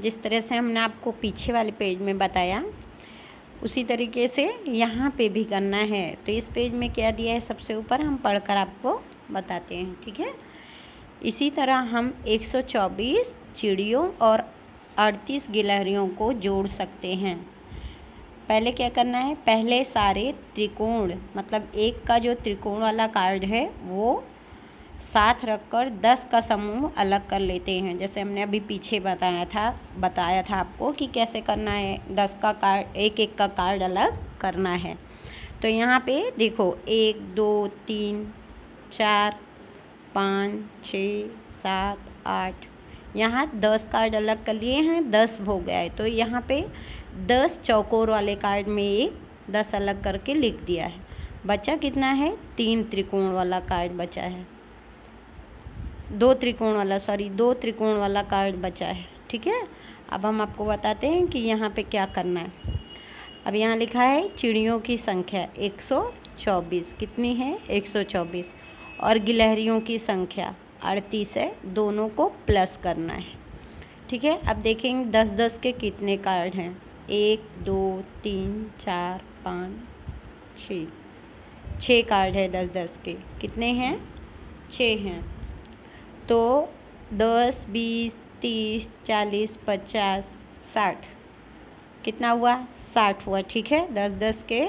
जिस तरह से हमने आपको पीछे वाले पेज में बताया, उसी तरीके से यहाँ पे भी करना है। तो इस पेज में क्या दिया है, सबसे ऊपर हम पढ़कर आपको बताते हैं, ठीक है? इसी तरह हम 124 चिड़ियों और 38 गिलहरियों को जोड़ सकते हैं। पहले क्या करना है, पहले सारे त्रिकोण मतलब एक का जो त्रिकोण वाला कार्ड है, वो साथ रखकर दस का समूह अलग कर लेते हैं। जैसे हमने अभी पीछे बताया था बताया था आपको कि कैसे करना है। दस का कार्ड, एक एक का कार्ड अलग करना है। तो यहाँ पे देखो, एक, दो, तीन, चार, पाँच, छ, सात, आठ, यहाँ दस कार्ड अलग कर लिए हैं, दस हो गया है। तो यहाँ पे दस चौकोर वाले कार्ड में एक दस अलग करके लिख दिया है। बचा कितना है? तीन त्रिकोण वाला कार्ड बचा है। दो त्रिकोण वाला सॉरी दो त्रिकोण वाला कार्ड बचा है, ठीक है? अब हम आपको बताते हैं कि यहाँ पे क्या करना है। अब यहाँ लिखा है, चिड़ियों की संख्या 124 कितनी है? 124 और गिलहरियों की संख्या अड़तीस है। दोनों को प्लस करना है, ठीक है? अब देखेंगे दस दस के कितने कार्ड हैं। एक, दो, तीन, चार, पाँच, छ। छः कार्ड है दस दस के। कितने हैं? छः हैं। तो दस, बीस, तीस, चालीस, पचास, साठ। कितना हुआ? साठ हुआ, ठीक है? दस दस के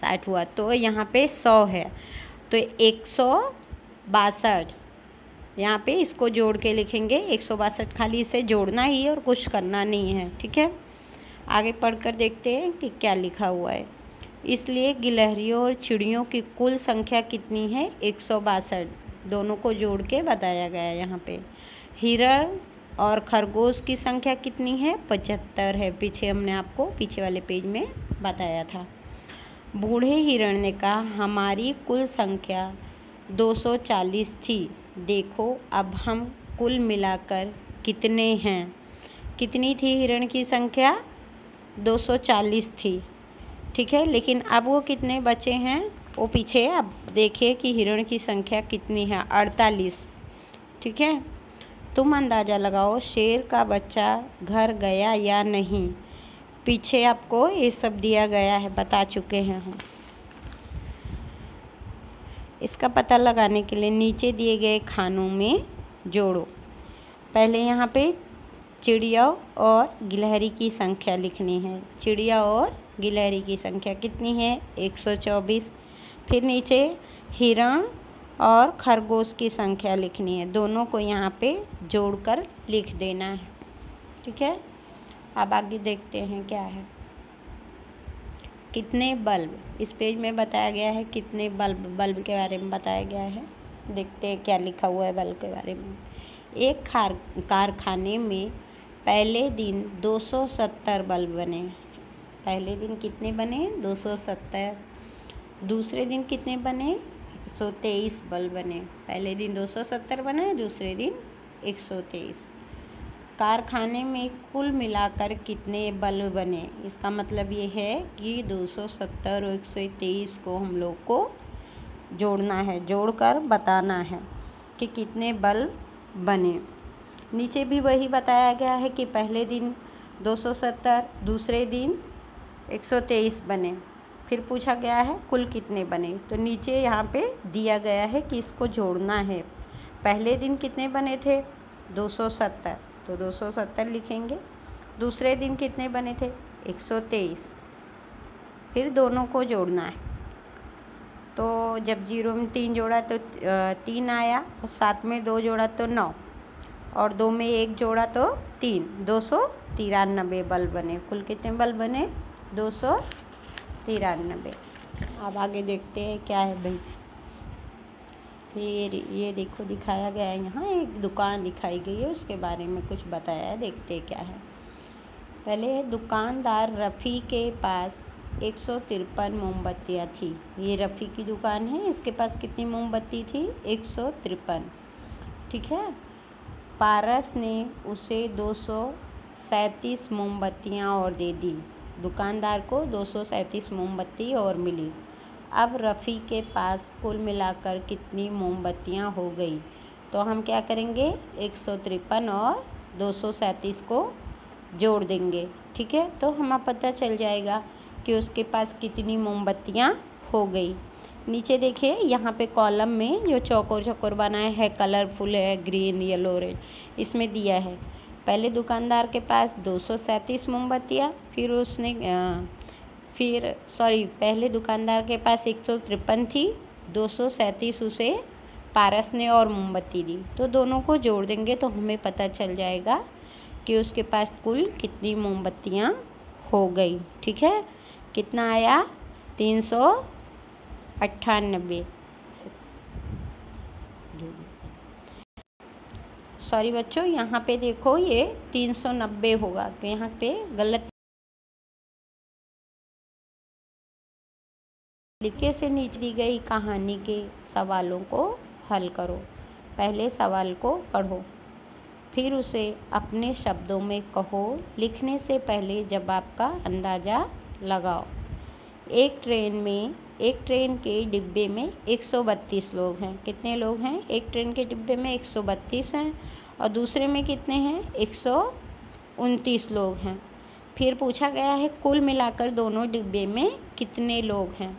साठ हुआ। तो यहाँ पे सौ है। तो एक सौ बासठ। यहाँ पे इसको जोड़ के लिखेंगे। एक सौ बासठ खाली इसे जोड़ना ही है और कुछ करना नहीं है, ठीक है? आगे पढ़कर देखते हैं कि क्या लिखा हुआ है। इसलिए गिलहरियों और चिड़ियों की कुल संख्या कितनी है? एक सौ बासठ। दोनों को जोड़ के बताया गया यहाँ पे। हिरण और खरगोश की संख्या कितनी है? पचहत्तर है। पीछे हमने आपको पीछे वाले पेज में बताया था। बूढ़े हिरण ने कहा, हमारी कुल संख्या 240 थी। देखो, अब हम कुल मिलाकर कितने हैं? कितनी थी हिरण की संख्या? 240 थी। ठीक है, लेकिन अब वो कितने बचे हैं? वो पीछे अब देखिए कि हिरण की संख्या कितनी है, अड़तालीस। ठीक है? तुम अंदाज़ा लगाओ, शेर का बच्चा घर गया या नहीं? पीछे आपको ये सब दिया गया है, बता चुके हैं हम। इसका पता लगाने के लिए नीचे दिए गए खानों में जोड़ो। पहले यहाँ पे चिड़िया और गिलहरी की संख्या लिखनी है। चिड़िया और गिलहरी की संख्या कितनी है? 124 फिर नीचे हिरण और खरगोश की संख्या लिखनी है। दोनों को यहाँ पे जोड़कर लिख देना है। ठीक है? अब आगे देखते हैं क्या है। कितने बल्ब? इस पेज में बताया गया है कितने बल्ब बल्ब के बारे में बताया गया है। देखते हैं क्या लिखा हुआ है बल्ब के बारे में। एक खार, कारखाने में पहले दिन 270 बल्ब बने पहले दिन कितने बने 270 दूसरे दिन कितने बने? एक सौ तेईस बल्ब बने। पहले दिन दो सौ सत्तर बने, दूसरे दिन एक सौ तेईस। कारखाने में कुल मिलाकर कितने बल्ब बने? इसका मतलब ये है कि दो सौ सत्तर और एक सौ तेईस को हम लोग को जोड़ना है, जोड़कर बताना है कि कितने बल्ब बने। नीचे भी वही बताया गया है कि पहले दिन दो सौ सत्तर, दूसरे दिन एक सौ तेईस बने। फिर पूछा गया है, कुल कितने बने? तो नीचे यहाँ पे दिया गया है कि इसको जोड़ना है। पहले दिन कितने बने थे? 270 तो 270 लिखेंगे। दूसरे दिन कितने बने थे? 123 फिर दोनों को जोड़ना है। तो जब ज़ीरो में तीन जोड़ा तो तीन आया, और सात में दो जोड़ा तो नौ। और दो में एक जोड़ा तो तीन। दो सौ तिरानबे बल्ब बने। कुल कितने बल्ब बने? दो सौ तिरानबे। अब आगे देखते हैं क्या है भाई। फिर ये देखो, दिखाया गया है यहाँ एक दुकान दिखाई गई है, उसके बारे में कुछ बताया है देखते क्या है। पहले दुकानदार रफ़ी के पास एक सौ तिरपन मोमबत्तियाँ थी। ये रफ़ी की दुकान है, इसके पास कितनी मोमबत्ती थी? एक सौ तिरपन। ठीक है? पारस ने उसे दो सौ सैंतीस मोमबत्तियाँ और दे दी। दुकानदार को दो सौ सैंतीस मोमबत्ती और मिली। अब रफ़ी के पास कुल मिलाकर कितनी मोमबत्तियाँ हो गई? तो हम क्या करेंगे? एक सौ तिरपन और दो सौ सैंतीस को जोड़ देंगे, ठीक है? तो हमें पता चल जाएगा कि उसके पास कितनी मोमबत्तियाँ हो गई। नीचे देखिए, यहाँ पे कॉलम में जो चौकोर चौकोर बनाए है, कलरफुल है, ग्रीन, येलो, रेड, इसमें दिया है। पहले दुकानदार के पास दो सौ सैंतीस मोमबत्तियाँ, फिर उसने फिर सॉरी पहले दुकानदार के पास एक सौ तिरपन थी, दो सौ सैंतीस उसे पारस ने और मोमबत्ती दी। तो दोनों को जोड़ देंगे तो हमें पता चल जाएगा कि उसके पास कुल कितनी मोमबत्तियाँ हो गई। ठीक है? कितना आया? तीन सौ अट्ठानबे। सॉरी बच्चों, यहाँ पे देखो ये तीन सौ नब्बे होगा तो यहाँ पे गलत लिखे से नीचे दी गई कहानी के सवालों को हल करो। पहले सवाल को पढ़ो, फिर उसे अपने शब्दों में कहो। लिखने से पहले जवाब का अंदाज़ा लगाओ। एक ट्रेन में एक ट्रेन के डिब्बे में 132 लोग हैं। कितने लोग हैं? एक ट्रेन के डिब्बे में 132 हैं और दूसरे में कितने हैं? एक लोग हैं। फिर पूछा गया है, कुल मिलाकर दोनों डिब्बे में कितने लोग हैं?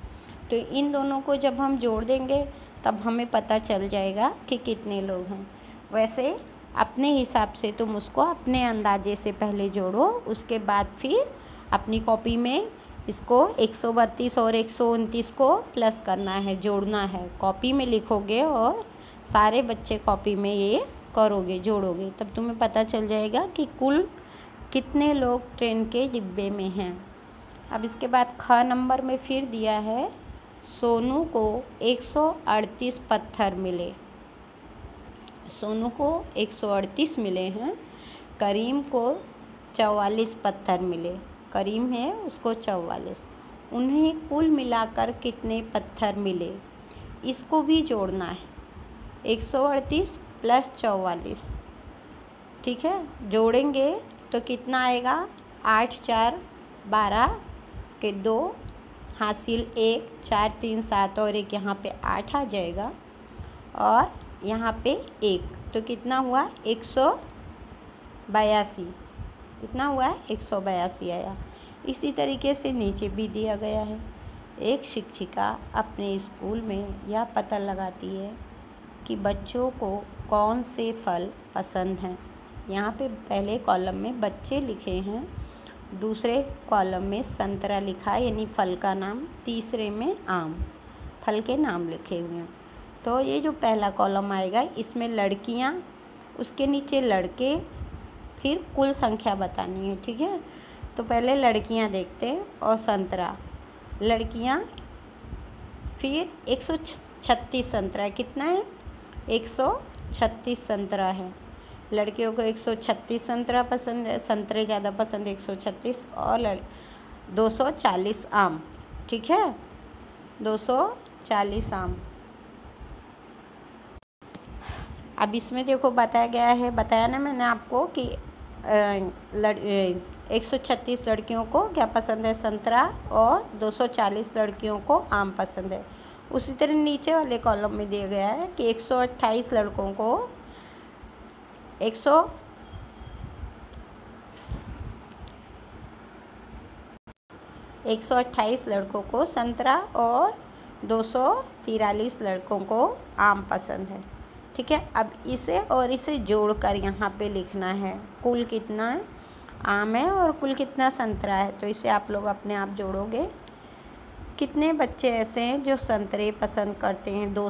तो इन दोनों को जब हम जोड़ देंगे, तब हमें पता चल जाएगा कि कितने लोग हैं। वैसे अपने हिसाब से तुम उसको अपने अंदाजे से पहले जोड़ो, उसके बाद फिर अपनी कॉपी में इसको 132 और एक सौ उनतीस को प्लस करना है, जोड़ना है। कॉपी में लिखोगे और सारे बच्चे कॉपी में ये करोगे, जोड़ोगे। तब तुम्हें पता चल जाएगा कि कुल कितने लोग ट्रेन के डिब्बे में हैं। अब इसके बाद ख नंबर में फिर दिया है, सोनू को 138 पत्थर मिले। सोनू को 138 मिले हैं, करीम को चवालीस पत्थर मिले। करीम है उसको चवालीस। उन्हें कुल मिलाकर कितने पत्थर मिले? इसको भी जोड़ना है। 138 प्लस चौवालीस। ठीक है? जोड़ेंगे तो कितना आएगा? आठ, चार, बारह के दो हासिल एक, चार, तीन, सात और एक यहाँ पे आठ आ जाएगा और यहाँ पे एक। तो कितना हुआ? एक सौ बयासी। कितना हुआ है? एक सौ बयासी आया। इसी तरीके से नीचे भी दिया गया है। एक शिक्षिका अपने स्कूल में यह पता लगाती है कि बच्चों को कौन से फल पसंद हैं। यहाँ पे पहले कॉलम में बच्चे लिखे हैं, दूसरे कॉलम में संतरा लिखा है, यानी फल का नाम, तीसरे में आम, फल के नाम लिखे हुए हैं। तो ये जो पहला कॉलम आएगा, इसमें लड़कियाँ, उसके नीचे लड़के फिर कुल संख्या बतानी है, ठीक है? तो पहले लड़कियाँ देखते हैं, और संतरा। लड़कियाँ, फिर एक सौ छत्तीस संतरा है। कितना है? एक सौ छत्तीस संतरा है। लड़कियों को 136 संतरा पसंद है, संतरे ज़्यादा पसंद है 136 और लड़ 240 आम, ठीक है? 240 आम। अब इसमें देखो बताया गया है, बताया ना मैंने आपको कि लड़ एक सौ छत्तीस लड़कियों को क्या पसंद है? संतरा और 240 लड़कियों को आम पसंद है। उसी तरह नीचे वाले कॉलम में दिया गया है कि 128 लड़कों को एक सौ एक सौ अट्ठाईस लड़कों को संतरा और दो सौ तिरालीस लड़कों को आम पसंद है। ठीक है? अब इसे और इसे जोड़कर यहाँ पे लिखना है। कुल कितना आम है और कुल कितना संतरा है? तो इसे आप लोग अपने आप जोड़ोगे। कितने बच्चे ऐसे हैं जो संतरे पसंद करते हैं? दो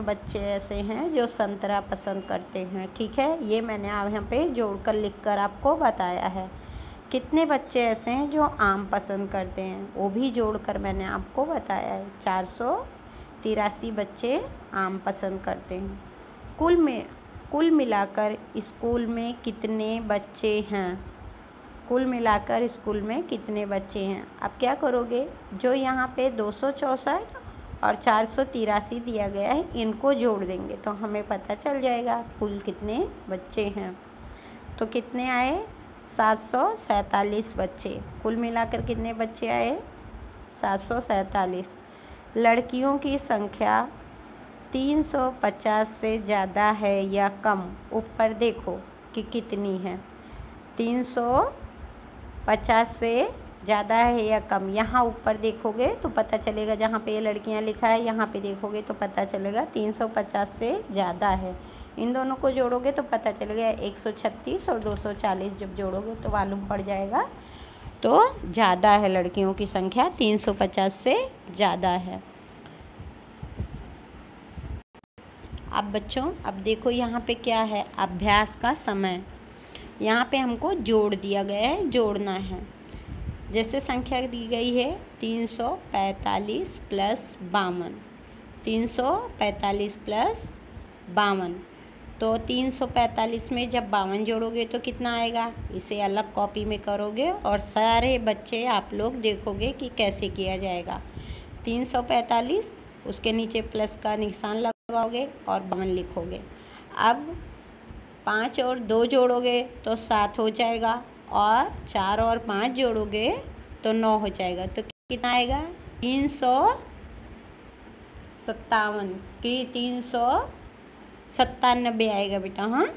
बच्चे ऐसे हैं जो संतरा पसंद करते हैं, ठीक है? ये मैंने आप यहाँ पे जोड़कर लिखकर आपको बताया है। कितने बच्चे ऐसे हैं जो आम पसंद करते हैं? वो भी जोड़कर मैंने आपको बताया है। चार सौ तिरासी बच्चे आम पसंद करते हैं। कुल में, कुल मिलाकर स्कूल में कितने बच्चे हैं? कुल मिलाकर स्कूल में कितने बच्चे हैं? अब क्या करोगे? जो यहाँ पे दो और चार सौ तिरासी दिया गया है, इनको जोड़ देंगे तो हमें पता चल जाएगा कुल कितने बच्चे हैं। तो कितने आए? सात सौ सैंतालीस बच्चे। कुल मिलाकर कितने बच्चे आए? सात सौ सैंतालीस। लड़कियों की संख्या तीन सौ पचास से ज़्यादा है या कम? ऊपर देखो कि कितनी है। तीन सौ पचास से ज़्यादा है या कम? यहाँ ऊपर देखोगे तो पता चलेगा जहाँ पे ये लड़कियाँ लिखा है, यहाँ पे देखोगे तो पता चलेगा तीन सौ पचास से ज़्यादा है। इन दोनों को जोड़ोगे तो पता चलेगा एक सौ छत्तीस और दो सौ चालीस जब जोड़ोगे तो मालूम पड़ जाएगा। तो ज़्यादा है लड़कियों की संख्या, तीन सौ पचास से ज़्यादा है। अब बच्चों, अब देखो यहाँ पे क्या है, अभ्यास का समय। यहाँ पे हमको जोड़ दिया गया है, जोड़ना है। जैसे संख्या दी गई है, तीन सौ पैंतालीस प्लस बावन। तीन सौ पैंतालीस प्लस बावन। तो तीन सौ पैंतालीस में जब बावन जोड़ोगे तो कितना आएगा? इसे अलग कॉपी में करोगे और सारे बच्चे आप लोग देखोगे कि कैसे किया जाएगा। तीन सौ पैंतालीस, उसके नीचे प्लस का निशान लगाओगे और बावन लिखोगे। अब पाँच और दो जोड़ोगे तो सात हो जाएगा और चार और पाँच जोड़ोगे तो नौ हो जाएगा। तो कितना आएगा? तीन सौ सत्तावन। की तीन सौ सत्तानबे आएगा बेटा हाँ?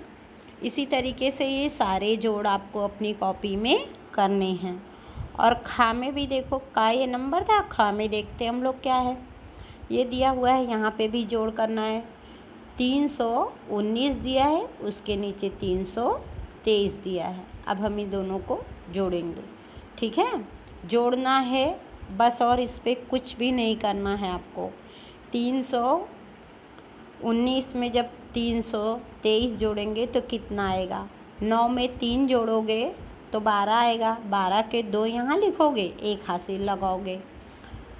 इसी तरीके से ये सारे जोड़ आपको अपनी कॉपी में करने हैं। और खा में भी देखो, का ये नंबर था? खा में देखते हम लोग क्या है। ये दिया हुआ है, यहाँ पे भी जोड़ करना है। तीन सौ उन्नीस दिया है, उसके नीचे तीन सौ तेईस दिया है। अब हम इन दोनों को जोड़ेंगे। ठीक है? जोड़ना है, बस और इस पर कुछ भी नहीं करना है आपको। तीन सौ उन्नीस में जब तीन सौ तेईस जोड़ेंगे तो कितना आएगा? नौ में तीन जोड़ोगे तो बारह आएगा। बारह के दो यहाँ लिखोगे, एक हासिल लगाओगे।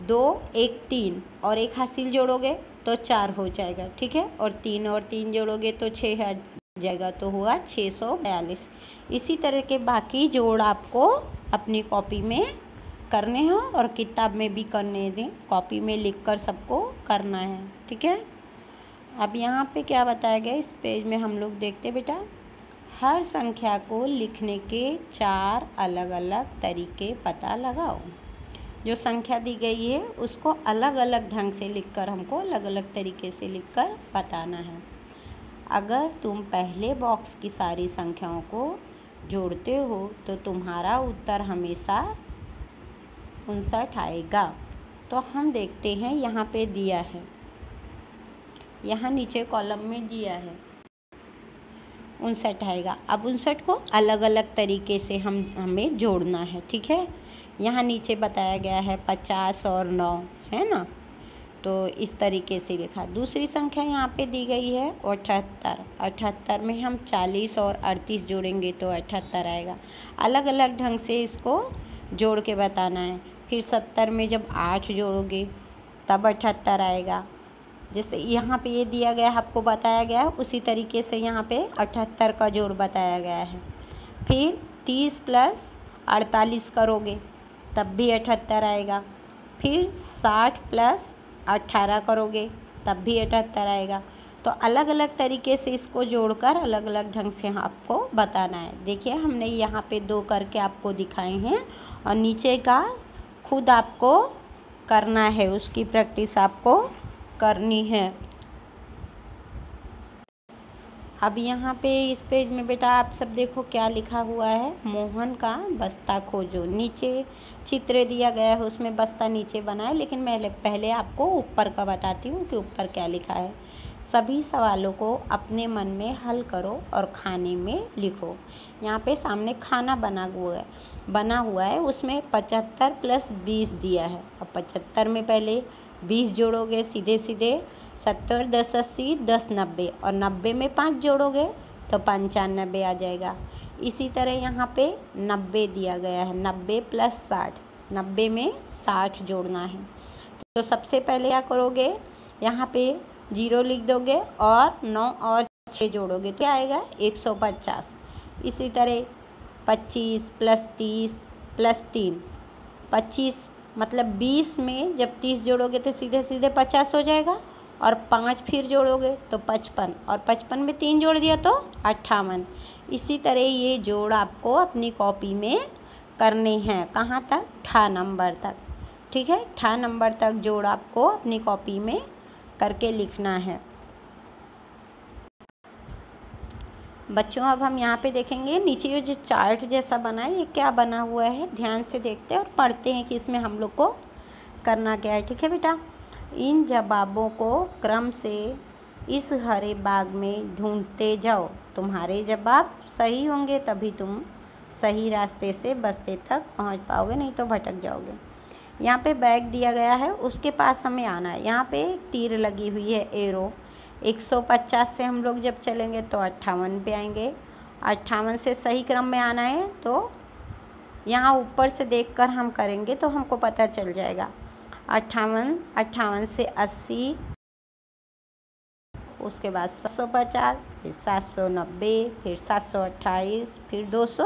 दो, एक, तीन। और एक हासिल जोड़ोगे तो चार हो जाएगा, ठीक है? और तीन और तीन जोड़ोगे तो छः जाएगा तो हुआ छः सौ बयालीस। इसी तरह के बाकी जोड़ आपको अपनी कॉपी में करने हैं और किताब में भी करने दें। कॉपी में लिख कर सबको करना है, ठीक है? अब यहाँ पे क्या बताया गया? इस पेज में हम लोग देखते बेटा। हर संख्या को लिखने के चार अलग अलग तरीके पता लगाओ। जो संख्या दी गई है, उसको अलग अलग ढंग से लिखकर, हमको अलग अलग तरीके से लिखकर बताना है। अगर तुम पहले बॉक्स की सारी संख्याओं को जोड़ते हो तो तुम्हारा उत्तर हमेशा उनसठ आएगा। तो हम देखते हैं, यहाँ पे दिया है। यहाँ नीचे कॉलम में दिया है। उनसठ आएगा। अब उनसठ को अलग अलग तरीके से हम, हमें जोड़ना है, ठीक है? यहाँ नीचे बताया गया है पचास और नौ, है ना? तो इस तरीके से लिखा। दूसरी संख्या यहाँ पे दी गई है अठहत्तर। अठहत्तर में हम चालीस और अड़तीस जोड़ेंगे तो अठहत्तर आएगा। अलग अलग ढंग से इसको जोड़ के बताना है। फिर सत्तर में जब आठ जोड़ोगे, तब अठहत्तर आएगा। जैसे यहाँ पे ये दिया गया, आपको बताया गया है उसी तरीके से यहाँ पे अठहत्तर का जोड़ बताया गया है। फिर तीस प्लस अड़तालीस करोगे। तब भी अठहत्तर आएगा। फिर साठ प्लस अट्ठारह करोगे, तब भी अठहत्तर आएगा। तो अलग अलग तरीके से इसको जोड़कर अलग अलग ढंग से आपको बताना है। देखिए, हमने यहाँ पे दो करके आपको दिखाए हैं और नीचे का खुद आपको करना है, उसकी प्रैक्टिस आपको करनी है। अब यहाँ पे इस पेज में बेटा आप सब देखो क्या लिखा हुआ है। मोहन का बस्ता खोजो। नीचे चित्र दिया गया है, उसमें बस्ता नीचे बना है, लेकिन मैं पहले आपको ऊपर का बताती हूँ कि ऊपर क्या लिखा है। सभी सवालों को अपने मन में हल करो और खाने में लिखो। यहाँ पे सामने खाना बना हुआ है, बना हुआ है, उसमें पचहत्तर प्लस बीस दिया है। और पचहत्तर में पहले बीस जोड़ोगे सीधे सीधे सत्तर, दस, अस्सी, दस, नब्बे। और नब्बे में पाँच जोड़ोगे तो पंचानबे आ जाएगा। इसी तरह यहाँ पे नब्बे दिया गया है। नब्बे प्लस साठ। नब्बे में साठ जोड़ना है। तो सबसे पहले क्या करोगे? यहाँ पे ज़ीरो लिख दोगे और नौ और छः जोड़ोगे। तो क्या आएगा? एक सौ पचास। इसी तरह पच्चीस प्लस तीस प्लस तीन। पच्चीस मतलब बीस में जब तीस जोड़ोगे तो सीधे सीधे पचास हो जाएगा। और पाँच फिर जोड़ोगे तो पचपन। और पचपन में तीन जोड़ दिया तो अट्ठावन। इसी तरह ये जोड़ आपको अपनी कॉपी में करने हैं। कहाँ तक? ठा नंबर तक। ठीक है? ठा नंबर तक जोड़ आपको अपनी कॉपी में करके लिखना है। बच्चों, अब हम यहाँ पे देखेंगे। नीचे ये जो चार्ट जैसा बना है, ये क्या बना हुआ है? ध्यान से देखते हैं और पढ़ते हैं कि इसमें हम लोग को करना क्या है। ठीक है बेटा? इन जवाबों को क्रम से इस हरे बाग में ढूंढते जाओ। तुम्हारे जवाब सही होंगे, तभी तुम सही रास्ते से बस्ते तक पहुँच पाओगे, नहीं तो भटक जाओगे। यहाँ पे बैग दिया गया है, उसके पास हमें आना है। यहाँ पे तीर लगी हुई है, एरो। 150 से हम लोग जब चलेंगे तो अट्ठावन पे आएँगे। अट्ठावन से सही क्रम में आना है तो यहाँ ऊपर से देखकर हम करेंगे तो हमको पता चल जाएगा। अट्ठावन अट्ठावन से अस्सी, उसके बाद सात सौ पचास, फिर सात सौ नब्बे, फिर सात सौ अट्ठाईस, फिर दो सौ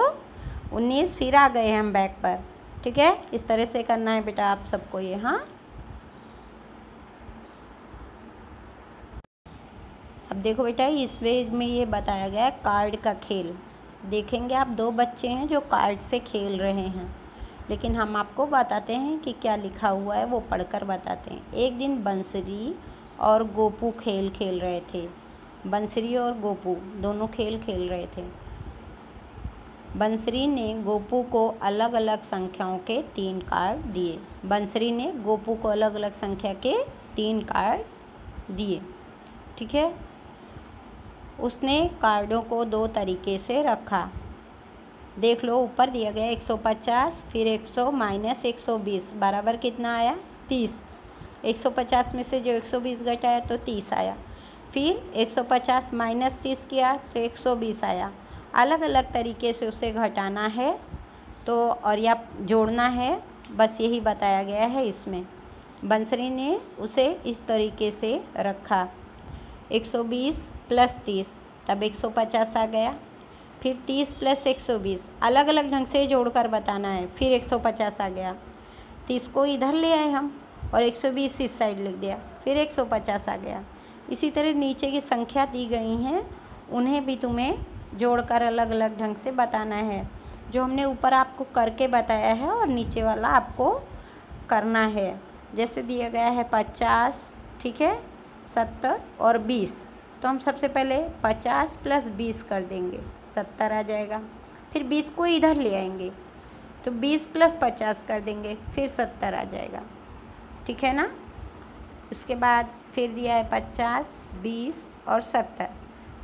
उन्नीस, फिर आ गए हम बैक पर। ठीक है? इस तरह से करना है बेटा आप सबको ये हाँ? अब देखो बेटा, इस पेज में ये बताया गया है कार्ड का खेल। देखेंगे आप दो बच्चे हैं जो कार्ड से खेल रहे हैं। लेकिन हम आपको बताते हैं कि क्या लिखा हुआ है, वो पढ़कर बताते हैं। एक दिन बंसरी और गोपू खेल खेल रहे थे। बंसरी और गोपू दोनों खेल खेल रहे थे। बंसरी ने गोपू को अलग अलग संख्याओं के तीन कार्ड दिए। बंसरी ने गोपू को अलग अलग संख्या के तीन कार्ड दिए। ठीक है? उसने कार्डों को दो तरीके से रखा। देख लो, ऊपर दिया गया 150 फिर 100 माइनस एक सौ बीस, बराबर कितना आया? 30 150 में से जो 120 घटाया तो 30 आया। फिर 150 माइनस तीस किया तो 120 आया। अलग अलग तरीके से उसे घटाना है। तो और या जोड़ना है। बस यही बताया गया है इसमें। बंसरी ने उसे इस तरीके से रखा। 120 प्लस तीस, तब 150 आ गया। फिर 30 प्लस 120 अलग अलग ढंग से जोड़कर बताना है, फिर 150 आ गया। तीस को इधर ले आए हम और 120 इस साइड लिख दिया, फिर 150 आ गया। इसी तरह नीचे की संख्या दी गई हैं, उन्हें भी तुम्हें जोड़कर अलग अलग ढंग से बताना है। जो हमने ऊपर आपको करके बताया है और नीचे वाला आपको करना है। जैसे दिया गया है पचास, ठीक है? सत्तर और बीस। तो हम सबसे पहले पचास प्लस बीस कर देंगे। सत्तर आ जाएगा। फिर बीस को इधर ले आएँगे। तो बीस प्लस पचास कर देंगे, फिर सत्तर आ जाएगा। ठीक है ना? उसके बाद फिर दिया है पचास, बीस और सत्तर।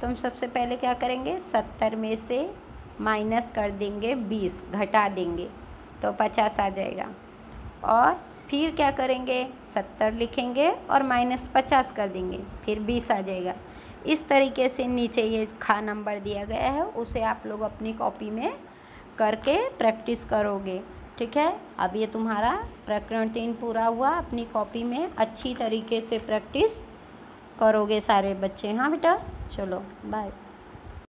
तो हम सबसे पहले क्या करेंगे? सत्तर में से माइनस कर देंगे बीस, घटा देंगे। तो पचास आ जाएगा। और फिर क्या करेंगे? सत्तर लिखेंगे और माइनस पचास कर देंगे। फिर बीस आ जाएगा। इस तरीके से नीचे ये खा नंबर दिया गया है, उसे आप लोग अपनी कॉपी में करके प्रैक्टिस करोगे, ठीक है? अब ये तुम्हारा प्रकरण तीन पूरा हुआ, अपनी कॉपी में अच्छी तरीके से प्रैक्टिस करोगे सारे बच्चे हाँ बेटा? चलो बाय